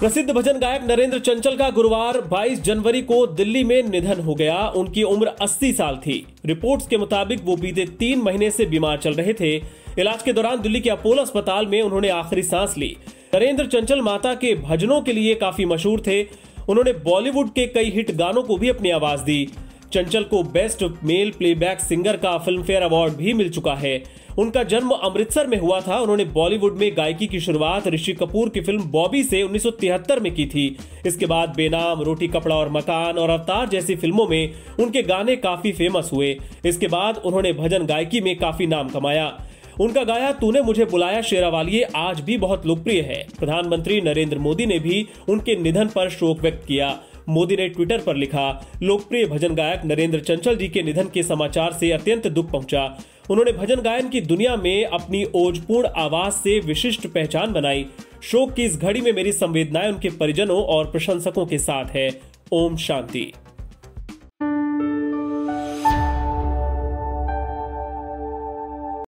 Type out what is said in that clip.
प्रसिद्ध भजन गायक नरेंद्र चंचल का गुरुवार 22 जनवरी को दिल्ली में निधन हो गया। उनकी उम्र 80 साल थी। रिपोर्ट्स के मुताबिक वो बीते तीन महीने से बीमार चल रहे थे। इलाज के दौरान दिल्ली के अपोलो अस्पताल में उन्होंने आखिरी सांस ली। नरेंद्र चंचल माता के भजनों के लिए काफ़ी मशहूर थे। उन्होंने बॉलीवुड के कई हिट गानों को भी अपनी आवाज़ दी। चंचल को बेस्ट मेल प्लेबैक सिंगर का फ़िल्म फेयर अवार्ड भी मिल चुका है। उनका जन्म अमृतसर में हुआ था। उन्होंने बॉलीवुड में गायकी की शुरुआत ऋषि कपूर की फ़िल्म बॉबी से 1973 में की थी। इसके बाद बेनाम, रोटी कपड़ा और मकान और अवतार जैसी फ़िल्मों में उनके गाने काफ़ी फ़ेमस हुए। इसके बाद उन्होंने भजन गायकी में काफ़ी नाम कमाया। उनका गाया, तूने मुझे बुलाया शेरावालिए आज भी बहुत लोकप्रिय है। प्रधानमंत्री नरेंद्र मोदी ने भी उनके निधन पर शोक व्यक्त किया। मोदी ने ट्विटर पर लिखा, लोकप्रिय भजन गायक नरेंद्र चंचल जी के निधन के समाचार से अत्यंत दुख पहुँचा। उन्होंने भजन गायन की दुनिया में अपनी ओजपूर्ण आवाज़ से विशिष्ट पहचान बनाई। शोक की इस घड़ी में मेरी संवेदनाएँ उनके परिजनों और प्रशंसकों के साथ है। ओम शांति।